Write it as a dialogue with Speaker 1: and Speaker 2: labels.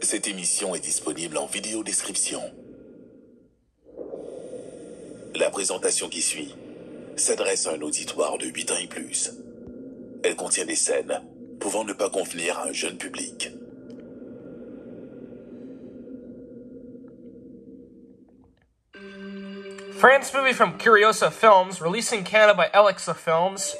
Speaker 1: Cette émission est disponible en vidéo description. La présentation qui suit s'adresse à un auditoire de 8 ans et plus. Elle contient des scènes pouvant ne pas convenir à un jeune public.
Speaker 2: France movie from Curiosa Films, released in Canada by Alexa Films.